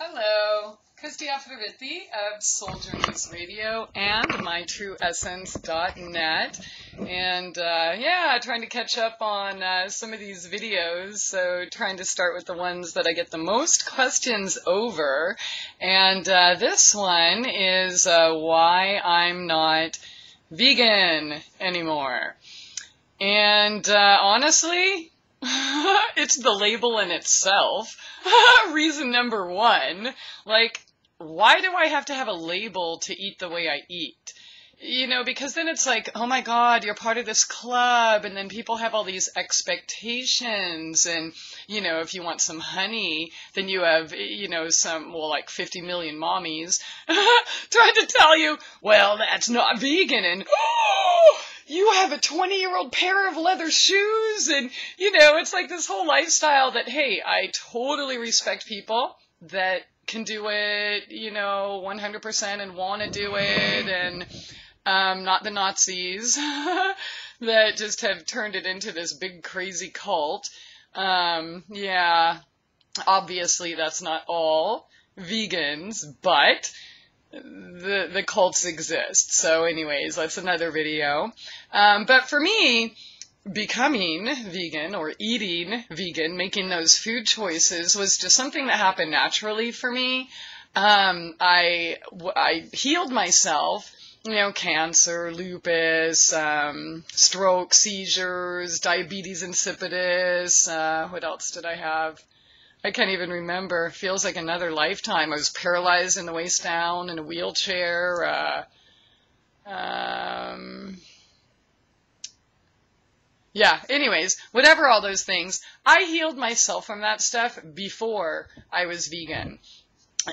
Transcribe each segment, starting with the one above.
Hello, Christie Aphrodite of Soul Journeys Radio and MyTrueEssence.net. And uh, yeah, trying to catch up on uh, some of these videos. So trying to start with the ones that I get the most questions over. And uh, this one is uh, why I'm not vegan anymore. And uh, honestly, it's the label in itself. Reason number one, like, why do I have to have a label to eat the way I eat? You know, because then it's like, oh my God, you're part of this club, and then people have all these expectations, and, you know, if you want some honey, then you have, you know, some, well, like 50 million mommies trying to tell you, well, that's not vegan, and, oh, you have a 20 year old pair of leather shoes and you know it's like this whole lifestyle that hey i totally respect people that can do it you know 100% and want to do it and um, not the nazis that just have turned it into this big crazy cult. Um, yeah obviously that's not all vegans but the the cults exist. So, anyways, that's another video. Um, but for me, becoming vegan or eating vegan, making those food choices was just something that happened naturally for me. Um, I I healed myself. You know, cancer, lupus, um, stroke, seizures, diabetes insipidus. Uh, what else did I have? I can't even remember. It Feels like another lifetime. I was paralyzed in the waist down in a wheelchair. Uh, um, yeah, anyways, whatever all those things, I healed myself from that stuff before I was vegan.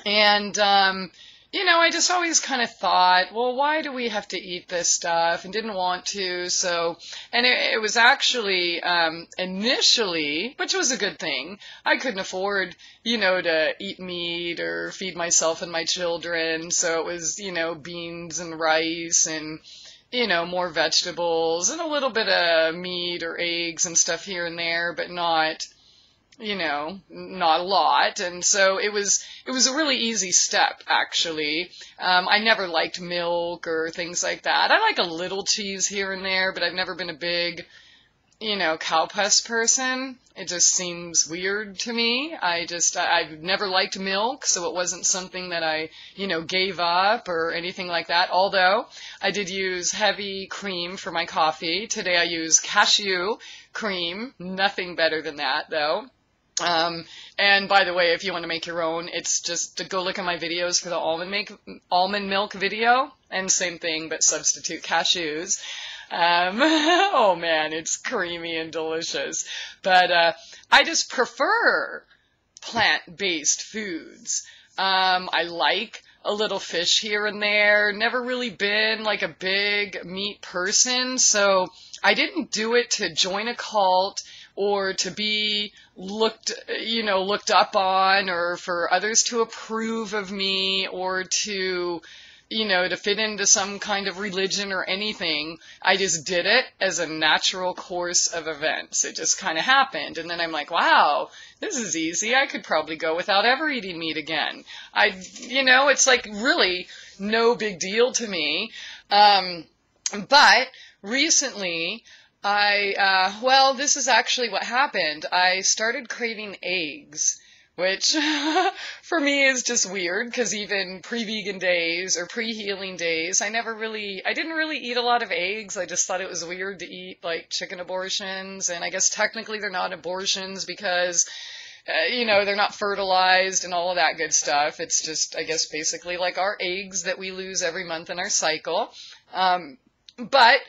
And, um, you know, I just always kind of thought, well, why do we have to eat this stuff? And didn't want to. So, and it, it was actually, um, initially, which was a good thing, I couldn't afford, you know, to eat meat or feed myself and my children. So it was, you know, beans and rice and, you know, more vegetables and a little bit of meat or eggs and stuff here and there, but not, you know, not a lot. And so it was, it was a really easy step, actually. Um, I never liked milk or things like that. I like a little cheese here and there, but I've never been a big, you know, cow pus person. It just seems weird to me. I just, I, I've never liked milk, so it wasn't something that I, you know, gave up or anything like that. Although I did use heavy cream for my coffee. Today I use cashew cream. Nothing better than that, though. Um, and by the way, if you want to make your own, it's just to go look at my videos for the almond make almond milk video, and same thing, but substitute cashews. Um, oh man, it's creamy and delicious. But uh, I just prefer plant-based foods. Um, I like a little fish here and there. Never really been like a big meat person, so I didn't do it to join a cult or to be looked, you know, looked up on or for others to approve of me or to, you know, to fit into some kind of religion or anything. I just did it as a natural course of events. It just kind of happened. And then I'm like, wow, this is easy. I could probably go without ever eating meat again. I, you know, it's like really no big deal to me. Um, but recently, I, uh, well, this is actually what happened. I started craving eggs, which for me is just weird because even pre-vegan days or pre-healing days, I never really, I didn't really eat a lot of eggs. I just thought it was weird to eat like chicken abortions. And I guess technically they're not abortions because uh, you know, they're not fertilized and all of that good stuff. It's just, I guess, basically like our eggs that we lose every month in our cycle. Um, but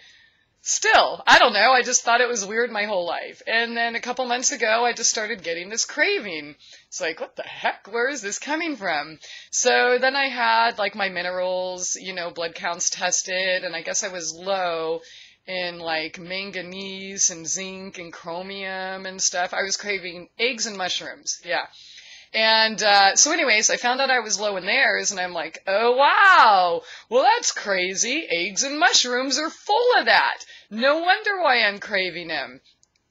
still, I don't know. I just thought it was weird my whole life. And then a couple months ago, I just started getting this craving. It's like, what the heck? Where is this coming from? So then I had like my minerals, you know, blood counts tested, and I guess I was low in like manganese and zinc and chromium and stuff. I was craving eggs and mushrooms. Yeah. And uh, so, anyways, I found out I was low in theirs, and I'm like, oh wow, well that's crazy. Eggs and mushrooms are full of that. No wonder why I'm craving them.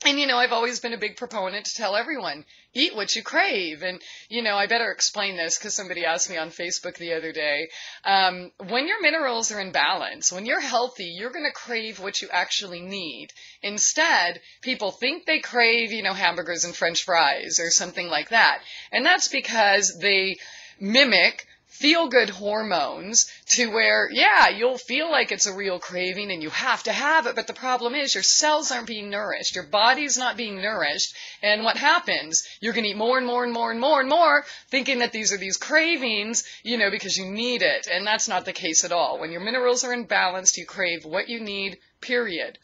And you know, I've always been a big proponent to tell everyone eat what you crave. And, you know, I better explain this because somebody asked me on Facebook the other day. Um, when your minerals are in balance, when you're healthy, you're going to crave what you actually need. Instead, people think they crave, you know, hamburgers and french fries or something like that. And that's because they mimic feel good hormones to where, yeah, you'll feel like it's a real craving and you have to have it. But the problem is your cells aren't being nourished. Your body's not being nourished. And what happens? You're going to eat more and more and more and more and more thinking that these are these cravings, you know, because you need it. And that's not the case at all. When your minerals are in balance, you crave what you need, period.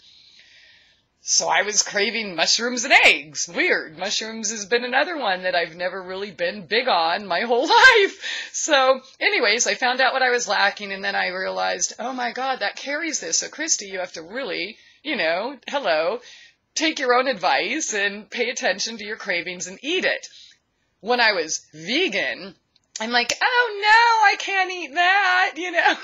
So I was craving mushrooms and eggs. Weird. Mushrooms has been another one that I've never really been big on my whole life. So anyways, I found out what I was lacking and then I realized, oh my God, that carries this. So Christie, you have to really, you know, hello, take your own advice and pay attention to your cravings and eat it. When I was vegan, I'm like, oh no, I can't eat that, you know.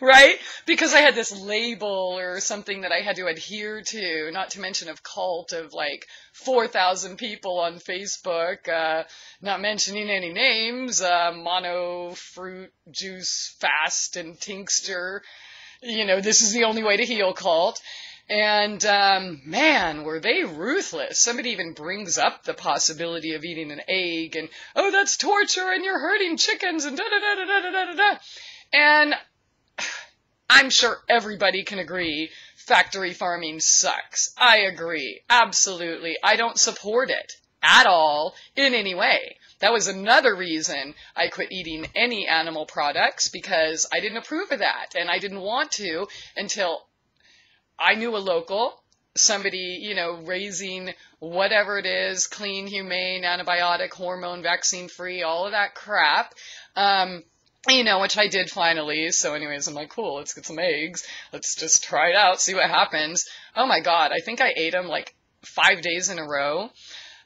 right? Because I had this label or something that I had to adhere to, not to mention a cult of like 4,000 people on Facebook, uh, not mentioning any names, uh, mono fruit juice fast and tincture. You know, this is the only way to heal cult. And um, man, were they ruthless. Somebody even brings up the possibility of eating an egg and, oh, that's torture and you're hurting chickens and da da da da da da da da. And I'm sure everybody can agree factory farming sucks. I agree. Absolutely. I don't support it at all in any way. That was another reason I quit eating any animal products because I didn't approve of that and I didn't want to until I knew a local, somebody, you know, raising whatever it is, clean, humane, antibiotic, hormone, vaccine free, all of that crap. Um, you know, which I did finally. So, anyways, I'm like, cool, let's get some eggs. Let's just try it out, see what happens. Oh my god, I think I ate them like five days in a row.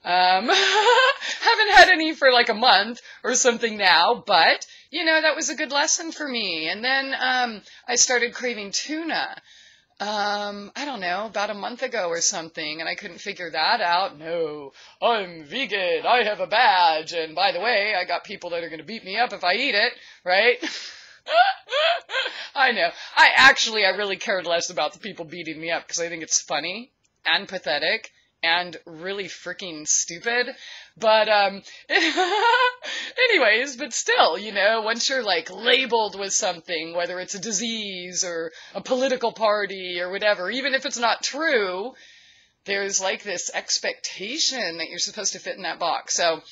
Um, haven't had any for like a month or something now, but you know, that was a good lesson for me. And then, um, I started craving tuna um, I don't know, about a month ago or something, and I couldn't figure that out. No, I'm vegan. I have a badge, and by the way, I got people that are going to beat me up if I eat it, right? I know. I actually, I really cared less about the people beating me up because I think it's funny and pathetic and really freaking stupid. But um anyways, but still, you know, once you're like labeled with something, whether it's a disease or a political party or whatever, even if it's not true, there's like this expectation that you're supposed to fit in that box. So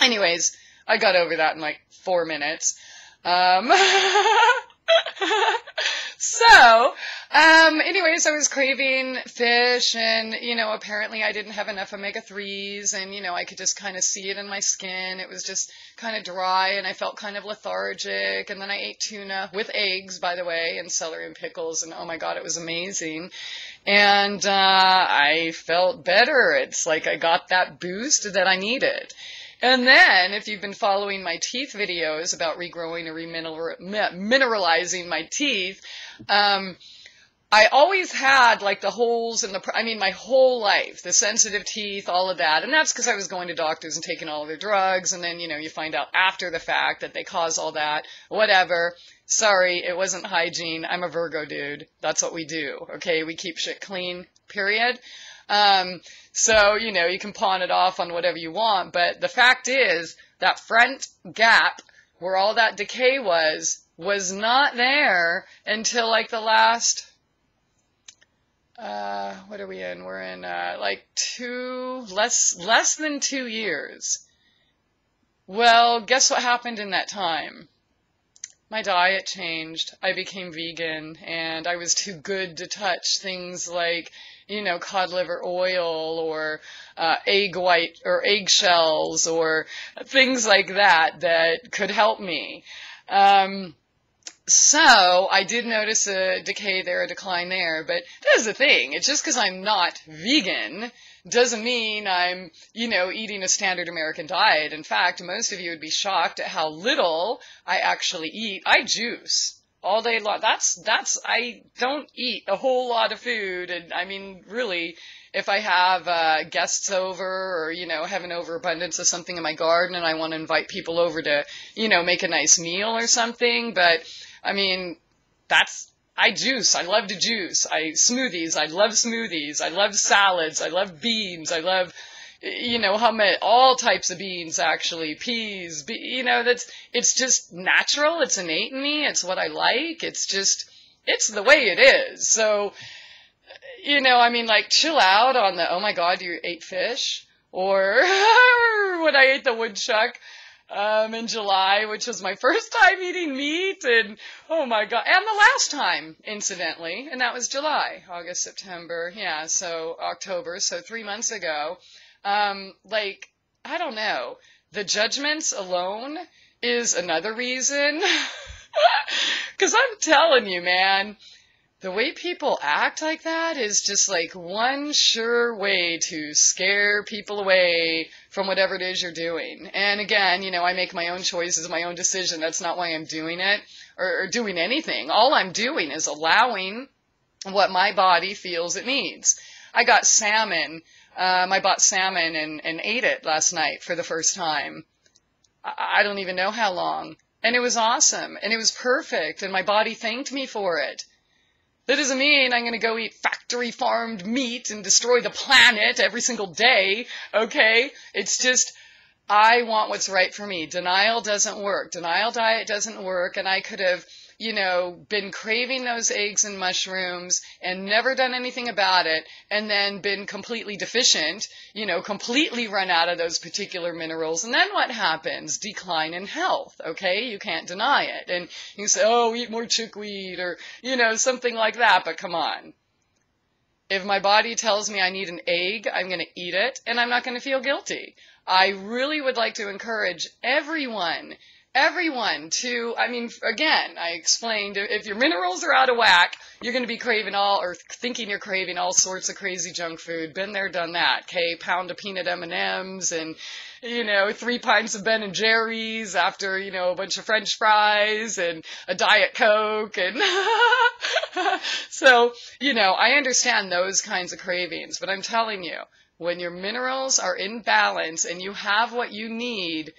anyways, I got over that in like 4 minutes. Um so, um, anyways, I was craving fish, and you know, apparently I didn't have enough omega threes, and you know, I could just kind of see it in my skin. It was just kind of dry, and I felt kind of lethargic. And then I ate tuna with eggs, by the way, and celery and pickles, and oh my god, it was amazing. And uh, I felt better. It's like I got that boost that I needed. And then, if you've been following my teeth videos about regrowing or remineralizing my teeth, um, I always had like the holes in the, I mean, my whole life, the sensitive teeth, all of that. And that's because I was going to doctors and taking all their drugs. And then, you know, you find out after the fact that they cause all that, whatever. Sorry, it wasn't hygiene. I'm a Virgo dude. That's what we do. Okay. We keep shit clean, period. Um, so, you know, you can pawn it off on whatever you want. But the fact is, that front gap where all that decay was, was not there until like the last, uh, what are we in? We're in, uh, like two, less, less than two years. Well, guess what happened in that time? my diet changed. I became vegan and I was too good to touch things like, you know, cod liver oil or uh, egg white or eggshells or things like that that could help me. Um, so I did notice a decay there, a decline there, but that's the thing. It's just because I'm not vegan doesn't mean I'm, you know, eating a standard American diet. In fact, most of you would be shocked at how little I actually eat. I juice all day long. That's, that's, I don't eat a whole lot of food. And I mean, really, if I have uh, guests over or, you know, have an overabundance of something in my garden and I want to invite people over to, you know, make a nice meal or something. But, I mean, that's, I juice. I love to juice. I smoothies. I love smoothies. I love salads. I love beans. I love, you know, hummus, all types of beans actually, peas, be, you know, that's, it's just natural. It's innate in me. It's what I like. It's just, it's the way it is. So, you know, I mean, like, chill out on the, oh my god, you ate fish. Or when I ate the woodchuck um, in July, which was my first time eating meat, and oh my god, and the last time, incidentally, and that was July, August, September, yeah, so October, so three months ago. Um, like, I don't know, the judgments alone is another reason. Because I'm telling you, man, the way people act like that is just like one sure way to scare people away from whatever it is you're doing. And again, you know, I make my own choices, my own decision. That's not why I'm doing it or, or doing anything. All I'm doing is allowing what my body feels it needs. I got salmon. Um, I bought salmon and, and ate it last night for the first time. I, I don't even know how long. And it was awesome. And it was perfect. And my body thanked me for it. That doesn't mean I'm going to go eat factory farmed meat and destroy the planet every single day, okay? It's just, I want what's right for me. Denial doesn't work. Denial diet doesn't work, and I could have you know, been craving those eggs and mushrooms and never done anything about it and then been completely deficient, you know, completely run out of those particular minerals. And then what happens? Decline in health, okay? You can't deny it. And you say, oh, eat more chickweed or, you know, something like that, but come on. If my body tells me I need an egg, I'm going to eat it and I'm not going to feel guilty. I really would like to encourage everyone everyone to, I mean, again, I explained if your minerals are out of whack, you're going to be craving all, or thinking you're craving all sorts of crazy junk food. Been there, done that. Okay, pound of peanut M&Ms and, you know, three pints of Ben and Jerry's after, you know, a bunch of French fries and a Diet Coke and, so, you know, I understand those kinds of cravings, but I'm telling you, when your minerals are in balance and you have what you need,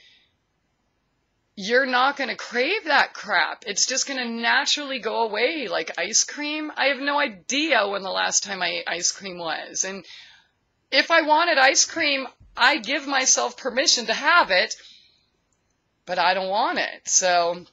you're not going to crave that crap. It's just going to naturally go away like ice cream. I have no idea when the last time I ate ice cream was. And if I wanted ice cream, I give myself permission to have it, but I don't want it. So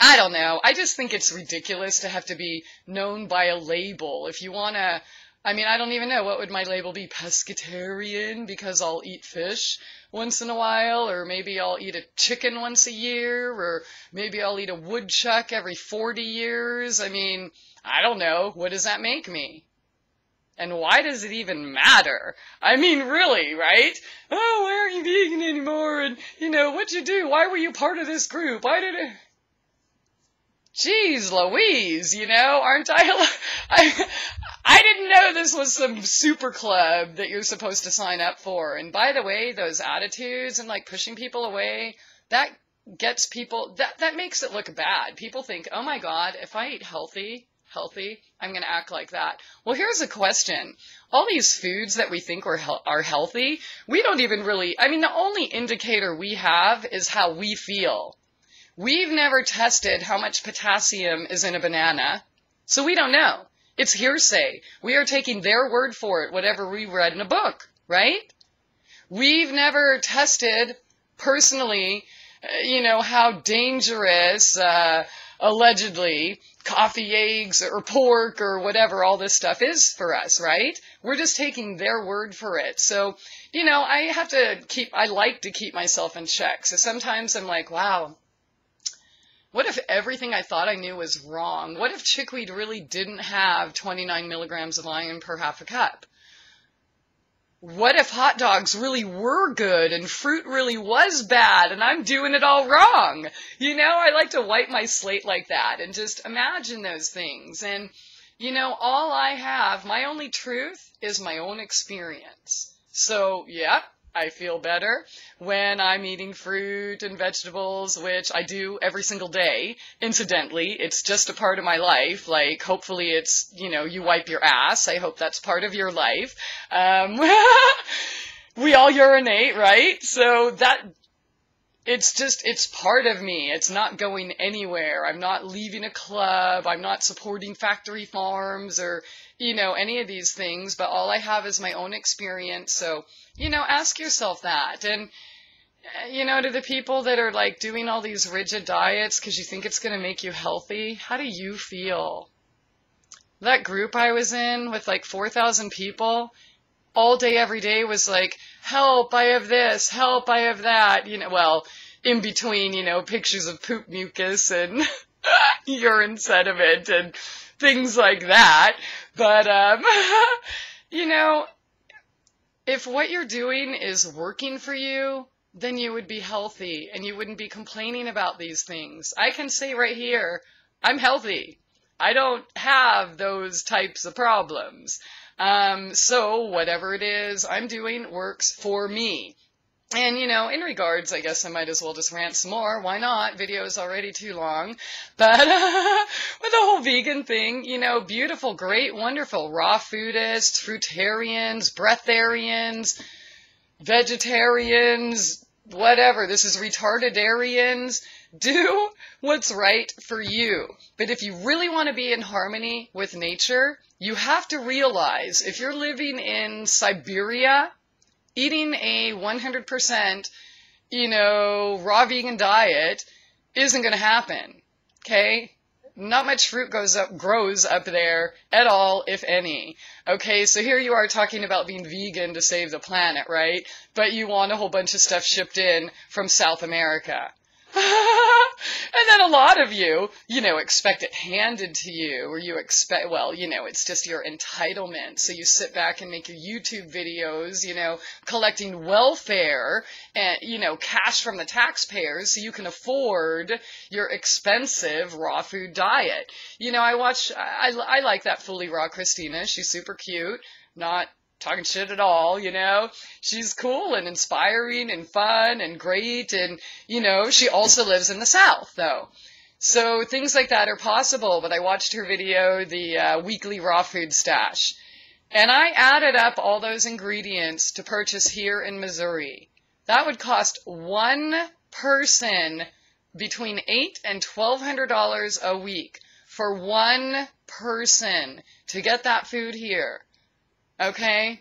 I don't know. I just think it's ridiculous to have to be known by a label. If you want to I mean, I don't even know what would my label be pescatarian because I'll eat fish once in a while, or maybe I'll eat a chicken once a year, or maybe I'll eat a woodchuck every 40 years. I mean, I don't know. What does that make me? And why does it even matter? I mean, really, right? Oh, why aren't you vegan anymore? And, you know, what'd you do? Why were you part of this group? Why did it? Jeez Louise, you know, aren't I? I, I didn't know this was some super club that you're supposed to sign up for. And by the way, those attitudes and like pushing people away, that gets people, that, that makes it look bad. People think, oh my God, if I eat healthy, healthy, I'm going to act like that. Well, here's a question. All these foods that we think are, are healthy, we don't even really, I mean, the only indicator we have is how we feel. We've never tested how much potassium is in a banana, so we don't know. It's hearsay. We are taking their word for it, whatever we read in a book, right? We've never tested personally, uh, you know, how dangerous, uh, allegedly, coffee eggs or pork or whatever all this stuff is for us, right? We're just taking their word for it. So, you know, I have to keep, I like to keep myself in check. So sometimes I'm like, wow, what if everything I thought I knew was wrong? What if chickweed really didn't have 29 milligrams of iron per half a cup? What if hot dogs really were good and fruit really was bad and I'm doing it all wrong? You know, I like to wipe my slate like that and just imagine those things. And, you know, all I have, my only truth is my own experience. So, yeah, I feel better when I'm eating fruit and vegetables, which I do every single day. Incidentally, it's just a part of my life. Like, hopefully it's, you know, you wipe your ass. I hope that's part of your life. Um, we all urinate, right? So that, it's just, it's part of me. It's not going anywhere. I'm not leaving a club. I'm not supporting factory farms or, you know, any of these things, but all I have is my own experience. So, you know, ask yourself that. And, eh, you know, to the people that are like doing all these rigid diets because you think it's going to make you healthy, how do you feel? That group I was in with like 4,000 people, all day, every day was like, help, I have this, help, I have that. You know, well, in between, you know, pictures of poop mucus and urine sediment and things like that. But, um, you know, if what you're doing is working for you, then you would be healthy and you wouldn't be complaining about these things. I can say right here, I'm healthy. I don't have those types of problems. Um, so whatever it is I'm doing works for me. And, you know, in regards, I guess I might as well just rant some more. Why not? Video is already too long. But with the whole vegan thing, you know, beautiful, great, wonderful. Raw foodists, fruitarians, breatharians, vegetarians, whatever. This is retardedarians. Do what's right for you. But if you really want to be in harmony with nature, you have to realize if you're living in Siberia, eating a 100%, you know, raw vegan diet isn't going to happen. Okay? Not much fruit goes up, grows up there at all, if any. Okay, so here you are talking about being vegan to save the planet, right? But you want a whole bunch of stuff shipped in from South America. and then a lot of you, you know, expect it handed to you, or you expect, well, you know, it's just your entitlement. So you sit back and make your YouTube videos, you know, collecting welfare and, you know, cash from the taxpayers so you can afford your expensive raw food diet. You know, I watch, I, I like that fully raw Christina. She's super cute. Not talking shit at all, you know. She's cool and inspiring and fun and great and, you know, she also lives in the South though. So things like that are possible, but I watched her video, the uh, weekly raw food stash. And I added up all those ingredients to purchase here in Missouri. That would cost one person between eight and twelve hundred dollars a week for one person to get that food here. Okay?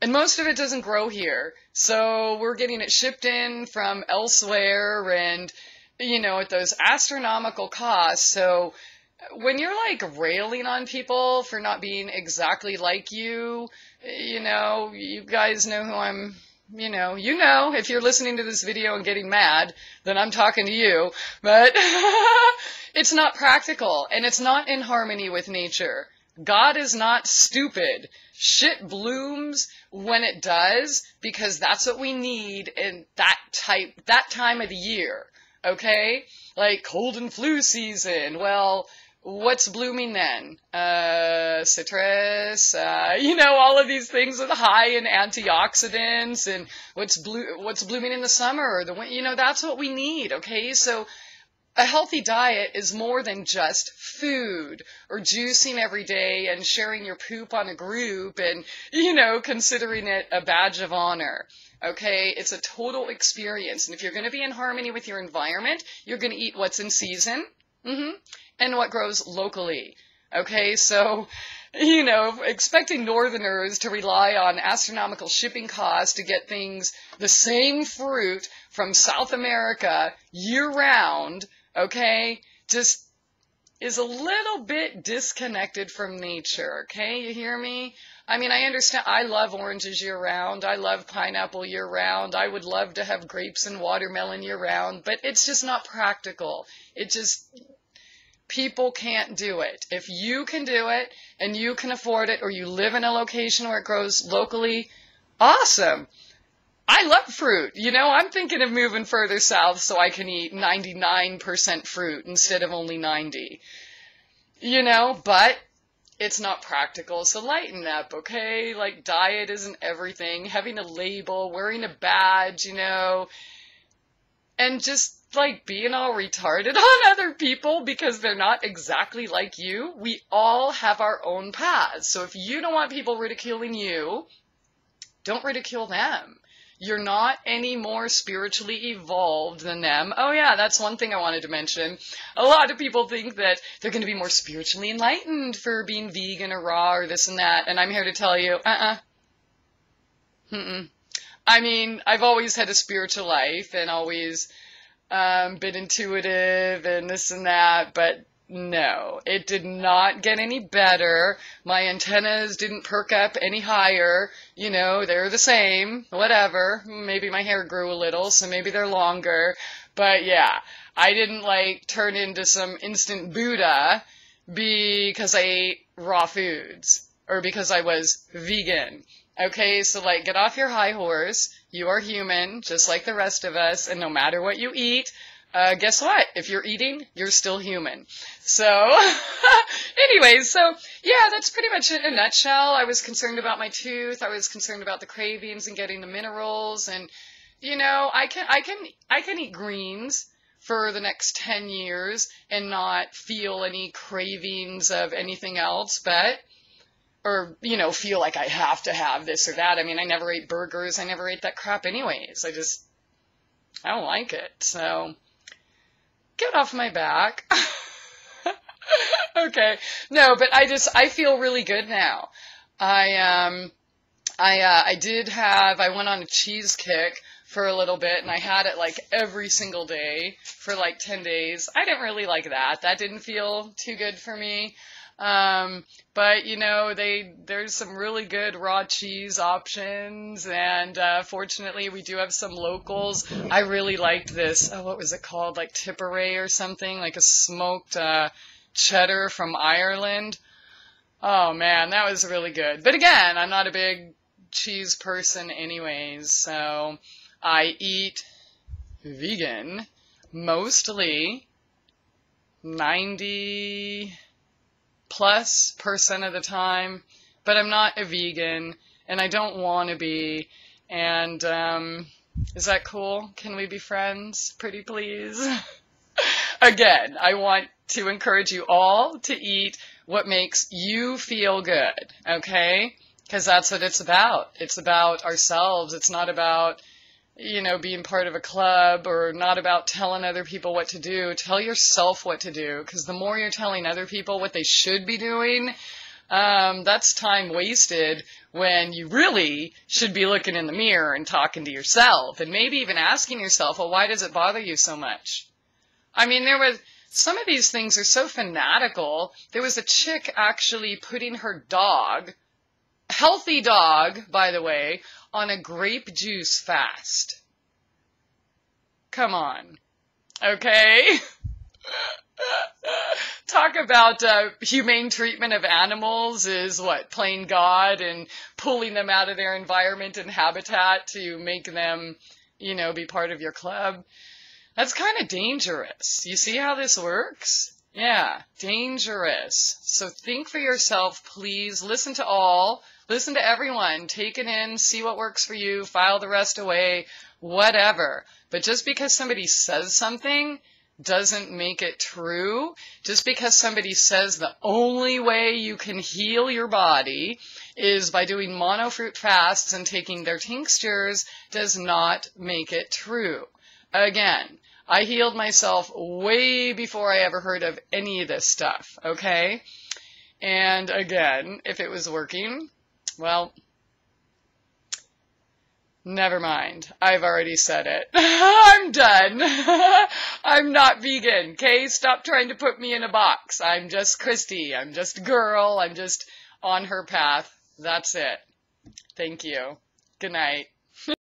And most of it doesn't grow here. So we're getting it shipped in from elsewhere and, you know, at those astronomical costs. So when you're like railing on people for not being exactly like you, you know, you guys know who I'm, you know, you know, if you're listening to this video and getting mad, then I'm talking to you. But it's not practical and it's not in harmony with nature. God is not stupid. Shit blooms when it does because that's what we need in that type, that time of the year. Okay? Like cold and flu season. Well, what's blooming then? Uh, citrus, uh, you know, all of these things with high in antioxidants and what's what's blooming in the summer or the winter, you know, that's what we need. Okay? So, a healthy diet is more than just food or juicing every day and sharing your poop on a group and, you know, considering it a badge of honor. Okay, it's a total experience. And if you're going to be in harmony with your environment, you're going to eat what's in season mm-hmm, and what grows locally. Okay, so, you know, expecting northerners to rely on astronomical shipping costs to get things, the same fruit from South America year round okay, just is a little bit disconnected from nature, okay? You hear me? I mean, I understand. I love oranges year round. I love pineapple year round. I would love to have grapes and watermelon year round, but it's just not practical. It just, people can't do it. If you can do it and you can afford it or you live in a location where it grows locally, awesome. I love fruit. You know, I'm thinking of moving further south so I can eat 99% fruit instead of only 90. You know, but it's not practical. So lighten up, okay? Like diet isn't everything. Having a label, wearing a badge, you know, and just like being all retarded on other people because they're not exactly like you. We all have our own paths. So if you don't want people ridiculing you, don't ridicule them. You're not any more spiritually evolved than them. Oh, yeah, that's one thing I wanted to mention. A lot of people think that they're going to be more spiritually enlightened for being vegan or raw or this and that. And I'm here to tell you, uh uh-uh. Mm-mm. I mean, I've always had a spiritual life and always um, been intuitive and this and that, but no, it did not get any better. My antennas didn't perk up any higher. You know, they're the same, whatever. Maybe my hair grew a little, so maybe they're longer. But yeah, I didn't like turn into some instant Buddha because I ate raw foods or because I was vegan. Okay, so like get off your high horse. You are human, just like the rest of us, and no matter what you eat, uh, guess what? If you're eating, you're still human. So, anyways, so yeah, that's pretty much it in a nutshell. I was concerned about my tooth. I was concerned about the cravings and getting the minerals, and you know, I can, I can, I can eat greens for the next 10 years and not feel any cravings of anything else, but or you know feel like I have to have this or that. I mean, I never ate burgers. I never ate that crap anyways. I just I don't like it. So get off my back. okay. No, but I just I feel really good now. I um I uh, I did have I went on a cheese kick for a little bit and I had it like every single day for like 10 days. I didn't really like that. That didn't feel too good for me. Um, but you know, they there's some really good raw cheese options, and uh, fortunately, we do have some locals. I really liked this. Oh, what was it called? Like Tipperary or something? Like a smoked uh, cheddar from Ireland. Oh man, that was really good. But again, I'm not a big cheese person, anyways, so I eat vegan mostly. 90 plus percent of the time, but I'm not a vegan and I don't want to be. And um, is that cool? Can we be friends? Pretty please. Again, I want to encourage you all to eat what makes you feel good, okay? Because that's what it's about. It's about ourselves. It's not about you know, being part of a club or not about telling other people what to do. Tell yourself what to do because the more you're telling other people what they should be doing, um, that's time wasted when you really should be looking in the mirror and talking to yourself and maybe even asking yourself, well, why does it bother you so much? I mean, there was some of these things are so fanatical. There was a chick actually putting her dog, healthy dog, by the way, on a grape juice fast. Come on. Okay? Talk about uh, humane treatment of animals is what? Playing God and pulling them out of their environment and habitat to make them, you know, be part of your club. That's kind of dangerous. You see how this works? Yeah, dangerous. So think for yourself, please. Listen to all. Listen to everyone. Take it in, see what works for you, file the rest away, whatever. But just because somebody says something doesn't make it true. Just because somebody says the only way you can heal your body is by doing monofruit fasts and taking their tinctures does not make it true. Again, I healed myself way before I ever heard of any of this stuff, okay? And again, if it was working, well, never mind. I've already said it. I'm done. I'm not vegan, okay? Stop trying to put me in a box. I'm just Christie. I'm just a girl. I'm just on her path. That's it. Thank you. Good night.